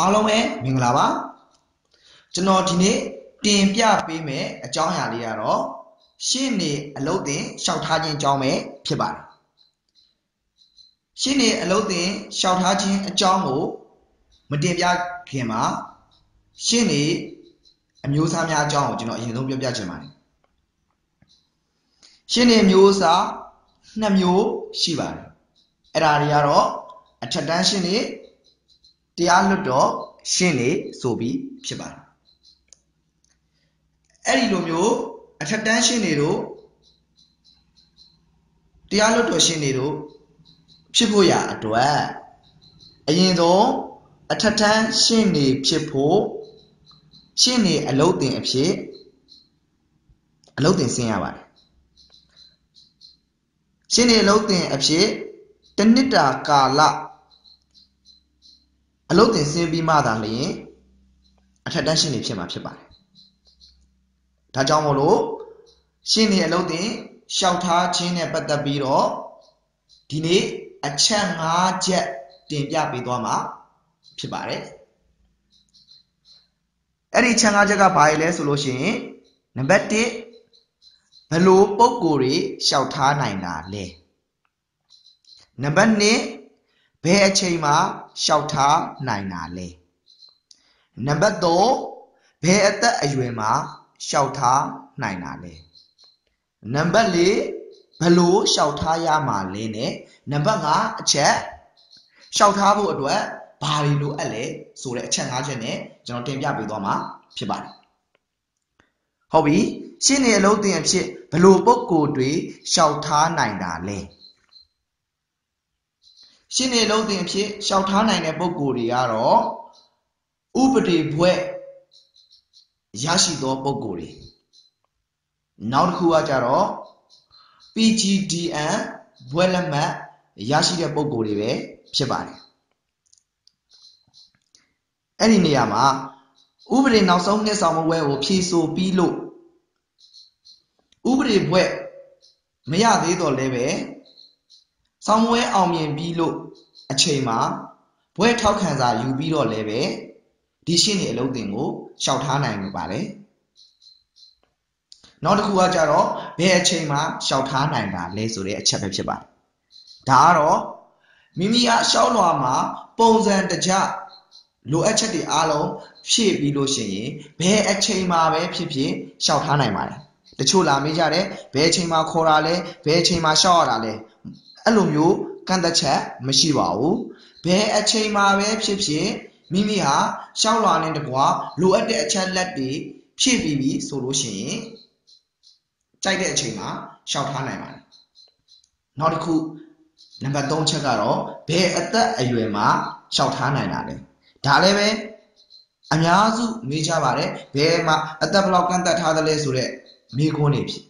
အားလုံးပဲမင်္ဂလာပါကျွန်တော်ဒီနေ့တင်ပြပေးမယ်အကြောင်းအရာလေးကတော့ရှင်းနေအလုပ်တင်ရှောက်ထားခြင်းအကြောင်းပဲဖြစ်ပါတယ်ရှင်းနေအလုပ်တင်ရှောက်ထားခြင်းအကြောင်းကိုမတင်ပြခင်မှာရှင်းနေအမျိုးအစားများအကြောင်းကိုကျွန်တော်အရင်ဆုံးပြောပြချင်ပါတယ်ရှင်းနေမျိုးအစားနှစ်မျိုးရှိပါတယ်အဲ့ဒါတွေကတော့အထက်တန်းရှင်းနေ တရားလွတ်တော်ရှင်းနေဆိုပြီးဖြစ်ပါတယ်အဲ့ဒီလိုမျိုးအထက်တန်းရှင်းနေတို့တရားလွတ်တော်ရှင်းနေတို့ဖြစ်ဖို့ရအတွက်အရင်ဆုံးအထက်တန်းရှင်းနေဖြစ်ဖို့ရှင်းနေအလုတ်တင်အဖြစ်အလုတ်တင်ဆင်းရပါတယ်ရှင်းနေအလုတ်တင်အဖြစ်တနှစ်တာကာလ အလုတ်တင်ဆင်းပြီးမှသာလျှင်အထက်တန်းရှင်းနေဖြစ်မှာဖြစ်ပါတယ်ဒါကြောင့်မို့လို့ရှင်းနေအလုတ်တင်လျှောက်ထားခြင်းနဲ့ပတ်သက်ပြီးတော့ဒီနေ့အချက်၅ချက်တင်ပြပေးသွားမှာဖြစ်ပါတယ်အဲ့ဒီချက်၅ချက်ကဘာလဲဆိုလို့ရှိရင်နံပါတ်1ဘလို့ပုံကိုယ်တွေလျှောက်ထားနိုင်တာလဲနံပါတ်2ဘ ယ်အချိန်မှာလျှောက်ထားနိုင်တာလဲနံပါတ်3ဘယ်အသက်အရွယ်မှာလျှောက်ထားနိုင်တာလဲနံပါတ်4ဘလို့လျှောက်ထားရမှာလဲနဲ့နံပါတ်5အချက်လျှောက်ထားဖို့အတွက်ဘာတွေလိုအပ်လဲဆိုတဲ့အချက်၅ချက်နဲ့ကျွန်တော်တင်ပြပေးသွားမှာဖြစ်ပါတယ်ဟုတ်ပြီရှင်းနေအလုံးတင်အဖြစ်ဘလို့ပုံကိုယ်တွေလျှောက်ထားနိုင်တာလဲ ရှင်းနေလုံးတင်အဖြစ်လျှောက်ထားနိုင်တဲ့ပုံကိုယ်တွေကတော့ဥပဒေဘွဲ့ရရှိသောပုံကိုယ်တွေနောက်တစ်ခုကကြတော့ PGDN ဘွဲ့လက်မှတ်ရရှိတဲ့ပုံကိုယ်တွေပဲဖြစ်ပါတယ်အဲ့ဒီနေရာမှာဥပဒေနောက်ဆုံးနှစ်ဆောင်မဝဲကိုဖြည့်ဆို့ပြီးလို့ဥပဒေဘွဲ့မရသေးတော့လည်းပဲ ဆောင်းမွဲအောင်မြင်ပြီးလို့အချိန်မှာဘွဲထောက်ခံစာယူပြီးတော့လည်းပဲဒီရှင်းနေအလုပ်တင်ကိုရှောက်ထားနိုင်ပါလေနောက်တစ်ခုကကြတော့ဘယ်အချိန်မှာရှောက်ထားနိုင်တာလဲဆိုတဲ့အချက်ပဲဖြစ်ပါတယ်ဒါကတော့မိမိကရှောက်လွာမှာပုံစံတကြလိုအပ်ချက်တွေအားလုံးဖြည့်ပြီးလို့ရှိရင်ဘယ်အချိန်မှာပဲဖြစ်ဖြစ်ရှောက်ထားနိုင်ပါတယ်တချို့လာမေးကြတယ်ဘယ်အချိန်မှာခေါ်တာလဲဘယ်အချိန်မှာရှောက်ရတာလဲ အဲ့လိုမျိုးကန့်သက်ချက်မရှိပါဘူးဘယ်အချိန်မှာပဲဖြစ်ဖြစ်မိမိဟာရှောက်လွာနဲ့တကွာလိုအပ်တဲ့အချက်လက်တွေဖြည့်ပြီးပြီဆိုလို့ရှိရင်ကြိုက်တဲ့အချိန်မှာရှောက်ထားနိုင်ပါတယ်နောက်တစ်ခုနံပါတ်3ချက်ကတော့ဘယ်အသက်အရွယ်မှာရှောက်ထားနိုင်တာလဲဒါလည်းပဲအများစုမေးကြပါတယ်ဘယ်မှာအသက်ဘယ်လောက်ကန့်သက်ထားသလဲဆိုတော့မိခွန်းနေဖြစ်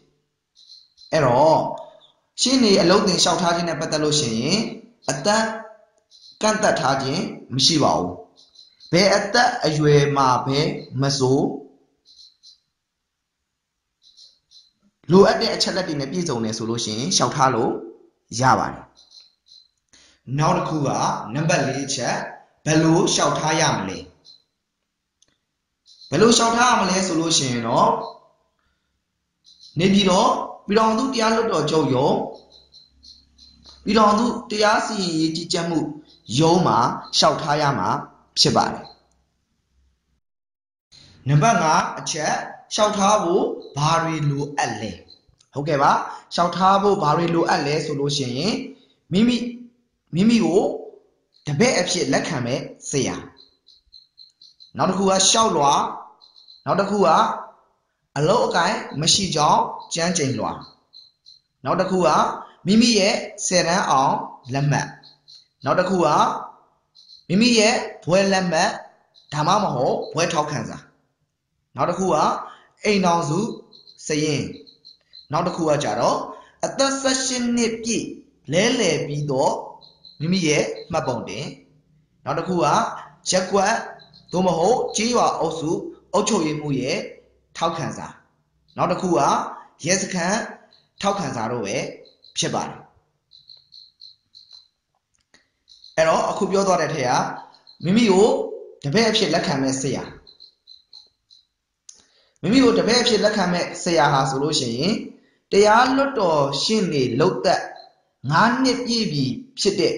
အဲ့တော့ ရှင်းနေအလုံးတင်လျှောက်ထားခြင်းနဲ့ပတ်သက်လို့ရှိရင်အသက်ကန့်သက်ထားခြင်းမရှိပါဘူးဘယ်အသက်အရွယ်မှာပဲမဆိုလိုအပ်တဲ့အချက်လက်တွေနဲ့ပြည့်စုံတယ်ဆိုလို့ရှိရင်လျှောက်ထားလို့ရပါတယ်နောက်တစ်ခုကနံပါတ်၄ချက်ဘယ်လိုလျှောက်ထားရမလဲဘယ်လိုလျှောက်ထားရမလဲဆိုလို့ရှိရင်တော့နေပြီးတော့ ပြည်တော်သူတရားလွတ်တော်ချုပ်ရုံပြည်တော်သူတရားစီရင်ရေးကြီးကြပ်မှုရုံးမှာလျှောက်ထားရမှာဖြစ်ပါတယ်နံပါတ်5အချက်လျှောက်ထားဖို့ဘာတွေလိုအပ်လဲဟုတ်ကဲ့ပါလျှောက်ထားဖို့ဘာတွေလိုအပ်လဲဆိုလို့ရှိရင်မိမိမိမိကိုတပည့်အဖြစ်လက်ခံမဲ့ဆရာနောက်တစ်ခုကရှောက်လွာနောက်တစ်ခုက အလုတ်အကိုင်းမရှိကြောင်းကြမ်းကြိမ်လွာနောက်တစ်ခုကမိမိရဲ့ဆယ်တန်းအောင်လက်မှတ်နောက်တစ်ခုကမိမိရဲ့ဘွဲလက်မှတ်ဒါမှမဟုတ်ဘွဲထောက်ခံစာနောက်တစ်ခုကအိမ်တော်စုစရင်နောက်တစ်ခုကကြတော့အသက်16နှစ်ပြည့်လဲလှယ်ပြီးတော့မိမိရဲ့မှတ်ပုံတင်နောက်တစ်ခုကရက်ကွက်သို့မဟုတ်ကြေးရွာအုပ်စုအုပ်ချုပ်ရေးမှုရဲ့ ထောက်ခံစာနောက်တစ်ခုကရဲစခန်းထောက်ခံစာတို့ပဲဖြစ်ပါတယ်အဲ့တော့အခုပြောသွားတဲ့ထက်ကမိမိကိုတပည့်အဖြစ်လက်ခံမဲ့ဆရာမိမိကိုတပည့်အဖြစ်လက်ခံမဲ့ဆရာဟာဆိုလို့ရှိရင်တရားလွတ်တော်ရှင်းနေလုတ်သက်9နှစ်ပြည့်ပြီဖြစ်တဲ့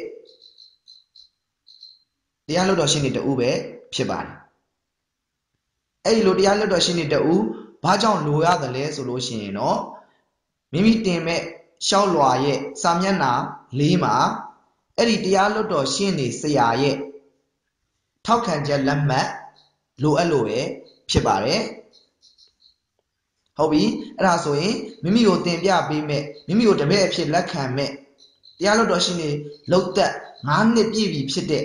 တရားလွတ်တော်ရှင်းနေတူပဲဖြစ်ပါတယ် အဲ့ဒီလိုတရားလွတ်တော်ရှင်းနေတူဘာကြောင့်လိုရတယ်လဲဆိုလို့ရှိရင်တော့မိမိတင်မဲ့ရှောက်လွာရဲ့စာမျက်နှာ၄မှာအဲ့ဒီတရားလွတ်တော်ရှင်းနေဆရာရဲ့ထောက်ခံချက်လက်မှတ်လိုအပ်လို့ပဲဖြစ်ပါတယ်ဟုတ်ပြီအဲ့ဒါဆိုရင်မိမိကိုတင်ပြပေးမဲ့မိမိကိုတပည့်အဖြစ်လက်ခံမဲ့တရားလွတ်တော်ရှင်းနေလောက်သက်9နှစ်ပြည့်ပြီဖြစ်တဲ့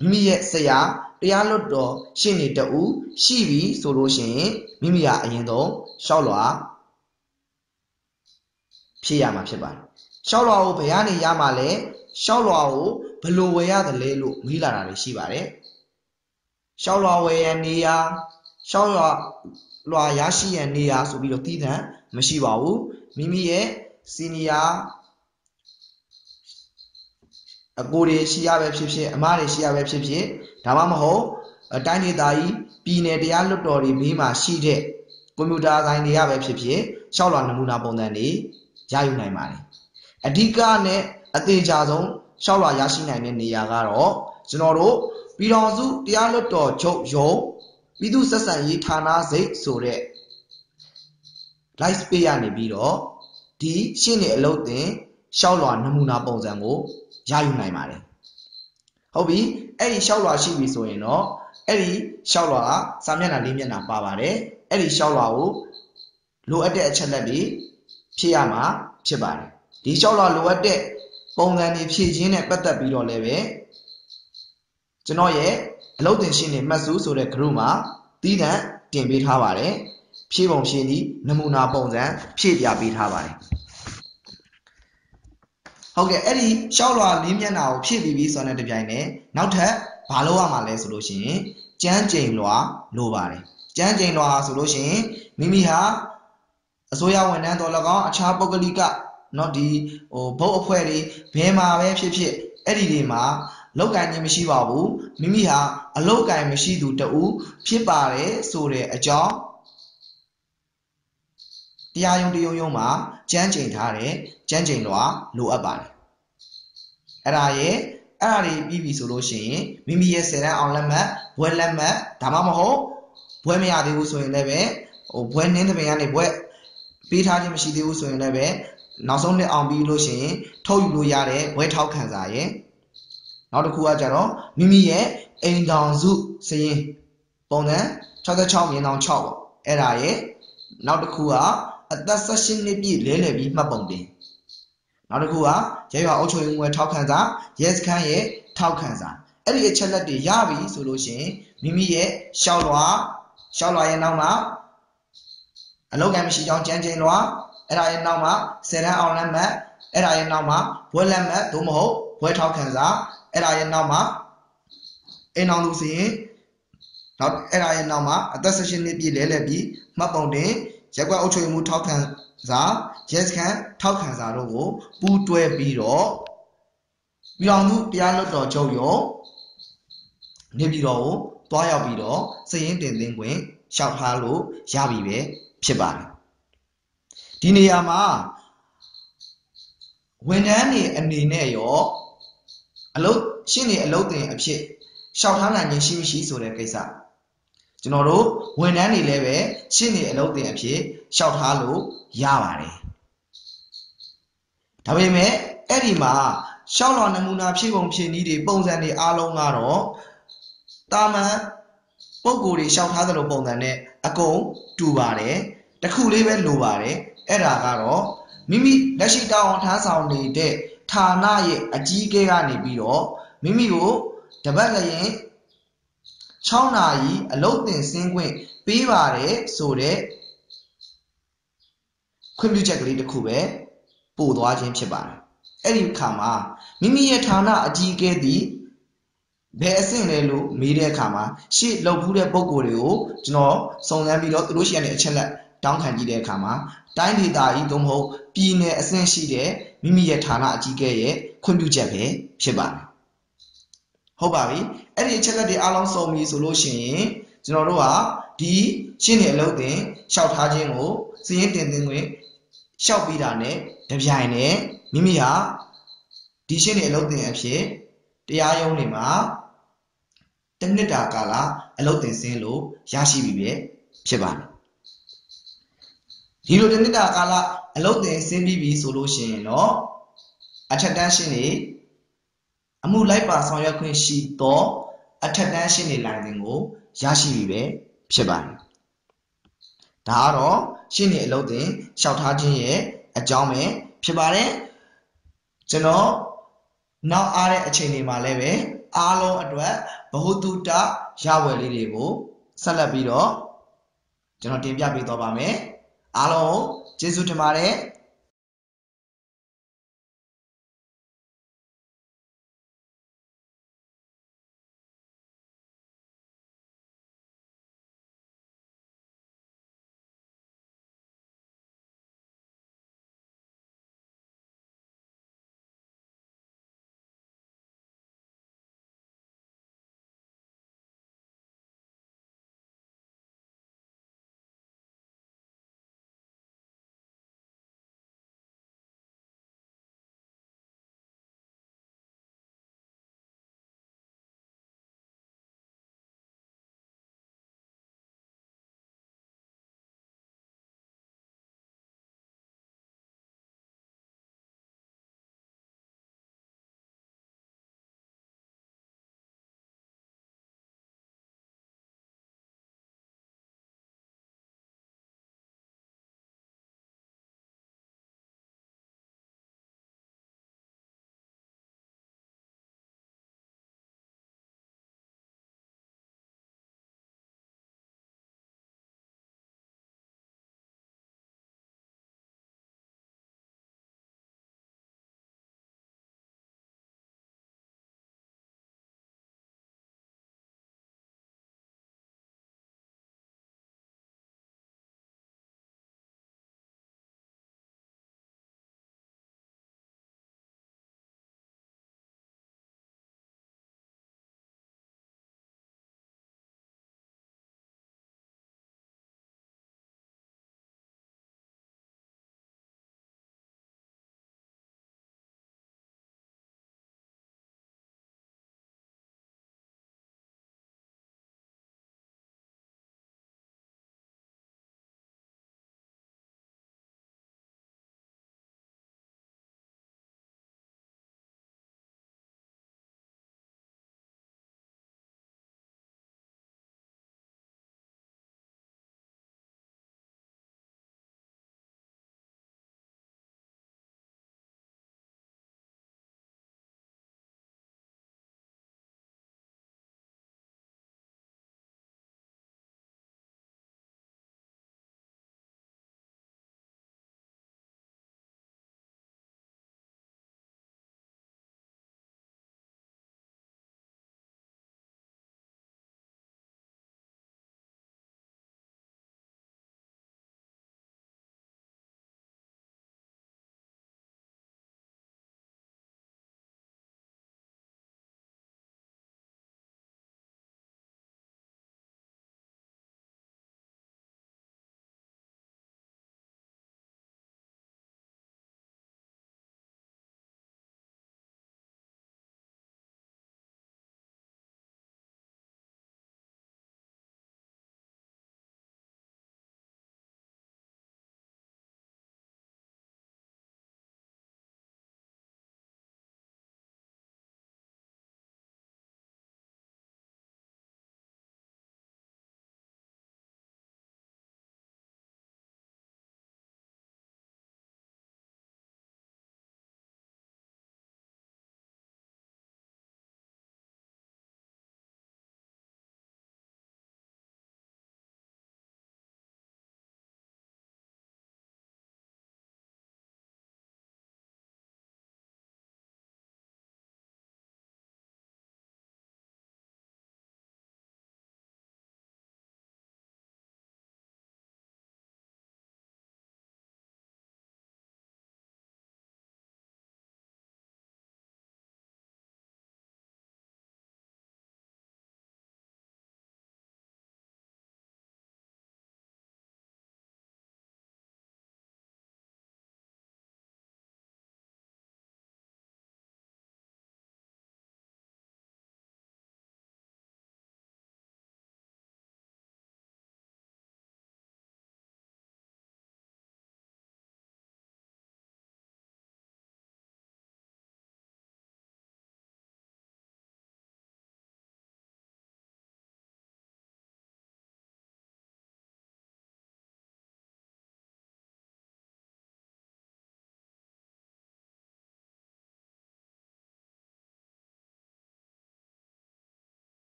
မိမိရဲ့ဆရာ တရားလွတ်တော်ရှင်းနေတူရှိပြီဆိုလို့ရှိရင်မိမိကအရင်ဆုံးရှောက်လွာဖြည့်ရမှာဖြစ်ပါတယ်ရှောက်လွာကိုဘယ်ကနေရမှာလဲရှောက်လွာကိုဘယ်လိုဝယ်ရတယ်လဲလို့မေးလာတာတွေရှိပါတယ်ရှောက်လွာဝယ်ရနေရာရှောက်လွာလွာရရှိရနေရာဆိုပြီးတော့တည်တံမရှိပါဘူးမိမိရဲ့စီနီယာ အကိုတွေရှိရပဲဖြစ်ဖြစ်အမတွေရှိရပဲဖြစ်ဖြစ်ဒါမှမဟုတ်တိုင်းဒေသကြီးပြည်နယ်တရားလွတ်တော်တွေဘေးမှာရှိတဲ့ကွန်ပျူတာဆိုင်တွေရပဲဖြစ်ဖြစ်ရှောက်လွာနမူနာပုံစံတွေရယူနိုင်ပါတယ်အဓိကနဲ့အသေးချာဆုံးရှောက်လွာရရှိနိုင်တဲ့နေရာကတော့ကျွန်တော်တို့ပြည်တော်စုတရားလွတ်တော်ချုပ်ရုံးပြည်သူ့ဆက်ဆံရေးဌာနစိတ်ဆိုတဲ့ live space ရနေပြီးတော့ဒီရှင်းနေအလုပ်တင်ရှောက်လွာနမူနာပုံစံကို ရယူနိုင်ပါတယ်ဟုတ်ပြီအဲ့ဒီရှောက်လွာရှိပြီဆိုရင်တော့အဲ့ဒီရှောက်လွာကစာမျက်နှာလေးမျက်နှာပါပါတယ်အဲ့ဒီရှောက်လွာကိုလိုအပ်တဲ့အချက်လက်တွေဖြည့်ရမှာဖြစ်ပါတယ်ဒီရှောက်လွာလိုအပ်တဲ့ပုံစံတွေဖြည့်ခြင်းနဲ့ပတ်သက်ပြီးတော့လည်းပဲကျွန်တော်ရဲ့အလုပ်တင်ရှင်းနေမှတ်စုဆိုတဲ့ group မှာတည်တံ့တင်ပေးထားပါတယ်ဖြည့်ပုံဖြည့်နည်းနမူနာပုံစံဖြည့်ပြပေးထားပါတယ် ဟုတ်ကဲ့အဲ့ဒီရှောက်လွာလေးမျက်နှာကိုဖြည့်ပြီးပြီဆိုတဲ့တပြိုင်နက်နောက်ထပ်ဘာလုပ်ရမှာလဲဆိုလို့ရှိရင်ကြမ်းကြိမ်လွာလိုပါတယ်ကြမ်းကြိမ်လွာဆိုလို့ရှိရင်မိမိဟာအစိုးရဝန်ထမ်းတော်၎င်းအခြားပုဂ္ဂလိကเนาะဒီဟိုဘုတ်အဖွဲ့တွေဘယ်မှာပဲဖြစ်ဖြစ်အဲ့ဒီတွေမှာလောက်ကင်ခြင်းမရှိပါဘူးမိမိဟာအလောက်ကင်မရှိသူတူဖြစ်ပါတယ်ဆိုတဲ့အကြောင်း တရားယုံတယုံယုံမှာကြမ်းကျင်ထားတဲ့ကြမ်းကျင်လွာလိုအပ်ပါတယ်အဲ့ဒါရဲ့အဲ့ဒါတွေပြီးပြီဆိုလို့ရှိရင်မိမိရဲ့ဆယ်တန်းအောင်လက်မှတ်ဘွဲလက်မှတ်ဒါမှမဟုတ်ဘွဲမရသေးဘူးဆိုရင်လည်းပဲဟိုဘွဲနင်းတဲ့ပင်ကနေဘွဲပေးထားခြင်းမရှိသေးဘူးဆိုရင်လည်းပဲနောက်ဆုံးနှစ်အောင်ပြီးလို့ရှိရင်ထုတ်ယူလို့ရတဲ့ဘွဲထောက်ခံစာရဲ့နောက်တစ်ခုကကြတော့မိမိရဲ့အိမ်တောင်စုစရင်ပုံစံ66မြင်းတောင်6ပေါ့အဲ့ဒါရဲ့နောက်တစ်ခုက အသက်16နှစ်ပြည့်လဲလှယ်ပြီးမှတ်ပုံတင်နောက်တစ်ခုကရဲရွာအုပ်ချုပ်ရေးမှူးထောက်ခံစာရဲစခန်းရဲ့ထောက်ခံစာအဲ့ဒီအချက်လက်တွေရပြီဆိုလို့ရှိရင်မိမိရဲ့ရှောက်လွာရှောက်လွာရဲ့နောက်မှာအလောက်ကံမရှိကြောင်းကြမ်းကျင်လွာအဲ့ဒါရဲ့နောက်မှာဆယ်တန်းအောင်လက်မှတ်အဲ့ဒါရဲ့နောက်မှာဘွဲလက်မှတ်သို့မဟုတ်ဘွဲထောက်ခံစာအဲ့ဒါရဲ့နောက်မှာအိမ်အောင်လူစီရင်နောက်အဲ့ဒါရဲ့နောက်မှာအသက်16နှစ်ပြည့်လဲလှယ်ပြီးမှတ်ပုံတင် ရက်ကွက်အုပ်ချုပ်မှုထောက်ခံစာရဲစခန်းထောက်ခံစာတို့ကိုပူးတွဲပြီးတော့ပြည်အောင်မှုတရားလွတ်တော်ချုပ်ရုံနေပြည်တော်ကိုတွားရောက်ပြီးတော့စည်ရင်တင်သိန်းခွင့်လျှောက်ထားလို့ရပြီပဲဖြစ်ပါတယ်ဒီနေရာမှာဝန်ထမ်းတွေအနေနဲ့ရောအလုပ်ရှင်းနေအလုပ်တင်အဖြစ်လျှောက်ထားနိုင်ခြင်းရှိမရှိဆိုတဲ့ကိစ္စ ကျွန်တော်တို့ဝန်ထမ်းတွေလည်းပဲရှင်းနေအလုပ်တင်အဖြစ်လျှောက်ထားလို့ရပါတယ်ဒါပေမဲ့အဲ့ဒီမှာရှောက်လွန်နမူနာဖြည့်ပုံဖြည့်နည်းတွေပုံစံတွေအားလုံးကတော့တာမန်ပုံကိုယ်တွေရှောက်ထားသလိုပုံစံနဲ့အကုန်တူပါတယ်တခုလေးပဲလိုပါတယ်အဲ့ဒါကတော့မိမိလက်ရှိတာဝန်ထမ်းဆောင်နေတဲ့ဌာနရဲ့အကြီးအကဲကနေပြီးတော့မိမိကိုတပတ်လျင် 6နာရီအလုပ်တင်ဆင်းခွင့်ပေးပါတယ်ဆိုတဲ့ခွင့်ပြုချက်ကလေးတစ်ခုပဲပို့သွားခြင်းဖြစ်ပါတယ်အဲ့ဒီအခါမှာမိမိရဲ့ဌာနအကြီးအကဲသည်ဘယ်အဆင့်လဲလို့မေးတဲ့အခါမှာရှေ့လောက်ဖူးတဲ့ပုံကိုယ်တွေကိုကျွန်တော်စုံစမ်းပြီးတော့သူတို့ရှိရတဲ့အချက်လက်တောင်းခံကြည့်တဲ့အခါမှာတိုင်းဒေသကြီးသို့မဟုတ်ပြည်နယ်အဆင့်ရှိတဲ့မိမိရဲ့ဌာနအကြီးအကဲရဲ့ခွင့်ပြုချက်ပဲဖြစ်ပါတယ် ဟုတ်ပါပြီအဲ့ဒီအချက်လက်တွေအားလုံးစုံပြီဆိုလို့ရှိရင်ကျွန်တော်တို့ကဒီရှင်းနေအလုပ်တင်လျှောက်ထားခြင်းကိုစီရင်တင်သွင်းခွင့်လျှောက်ပြီးတာနဲ့တပြိုင်နက်မိမိဟာဒီရှင်းနေအလုပ်တင်အဖြစ်တရားရုံးတွေမှာတစ်နှစ်တာကာလအလုပ်တင်ဆင်းလို့ရရှိပြီပဲဖြစ်ပါတယ်ဒီလိုတစ်နှစ်တာကာလအလုပ်တင်ဆင်းပြီးပြီဆိုလို့ရှိရင်တော့အထက်တန်းရှင်းနေ အမှုလိုက်ပါဆောင်ရွက်ခွင့်ရှိသောအထက်တန်းရှင်းနေလိုင်စဉ်ကိုရရှိပြီပဲဖြစ်ပါတယ်ဒါကတော့ရှင်းနေအလုပ်တင်လျှောက်ထားခြင်းရဲ့အကြောင်းပဲဖြစ်ပါတယ်ကျွန်တော်နောက်အားတဲ့အချိန်တွေမှာလည်းပဲအားလုံးအတွက်ဘ ഹു တုတရဝယ်လေးတွေကိုဆက်လက်ပြီးတော့ကျွန်တော်တင်ပြပေးသွားပါမယ်အားလုံးကျေးဇူးတင်ပါတယ်